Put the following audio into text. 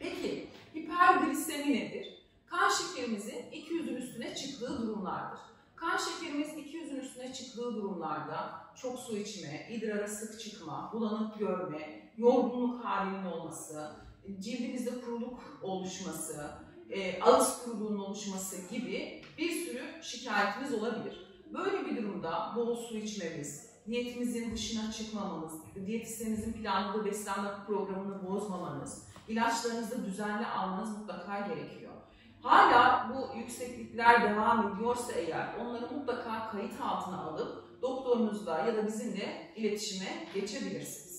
Peki hiperglisemi nedir? Kan şekerimizin 200'ün üstüne çıktığı durumlardır. Kan şekerimiz 200'ün üstüne çıktığı durumlarda çok su içme, idrara sık çıkma, bulanık görme, yorgunluk halinin olması, cildimizde kuruluk oluşması, e, ağız kuruluğunun oluşması gibi bir sürü şikayetimiz olabilir. Böyle bir durumda bol su içmemiz, diyetimizin dışına çıkmamamız, diyetisyenimizin planladığı beslenme programını bozmamanız, ilaçlarınızı düzenli almanız mutlaka gerekiyor. Hala bu yükseklikler devam ediyorsa eğer onları mutlaka kayıt altına alıp doktorunuzla ya da bizimle iletişime geçebilirsiniz.